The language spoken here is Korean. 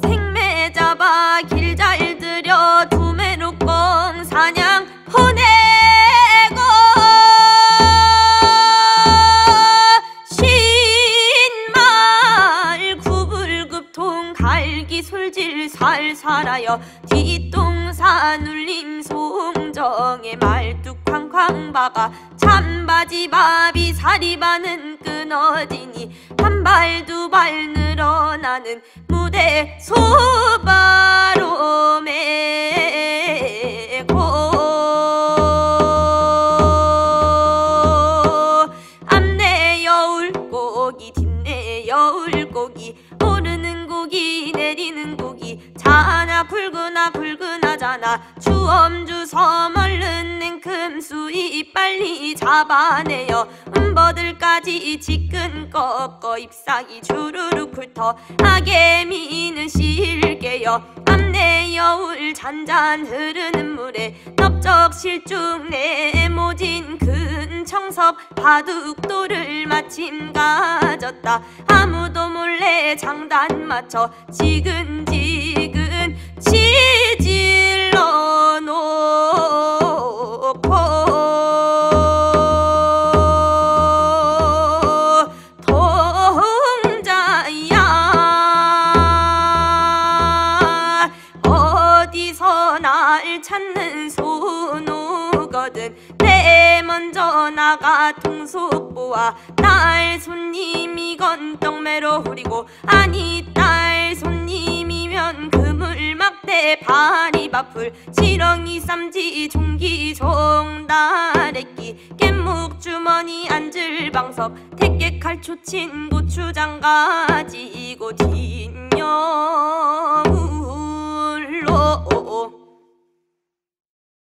생매 잡아 길 잘 들여 두매룩공 사냥 보내고 신말 구불급통 갈기 솔질 살살하여 뒷동산 울림 송정에 말뚝 쾅쾅 박아 참바지 바비 사리바는 끊어지니 한 발 두 발 늘어나는 무대 소바로 메 고. 앞내 여 울고기 뒷내 여 울고기 오르는 고기 내리는 고기. 자나 굵으나 굵으나잖아. 주엄주 섬얼른 냉큼 수이 빨리 잡아내요 은버들까지 지끈 꺾어 잎사귀 주르륵 훑어 아개미는 실게요. 앞내 여울 잔잔 흐르는 물에 넓적 실쭉 내모진 큰 청섭 바둑돌을 마침 가졌다. 아무도 몰래 장단 맞춰 지근지 날 찾는 손오거든. 내 먼저 나가 통속보아. 딸 손님이건 떡매로 후리고. 아니 딸 손님이면 그물 막대 바리 바풀. 지렁이 쌈지 종기 종다래끼. 깻묵 주머니 앉을 방석. 택개 칼초 친 고추장 가지고 뒷녀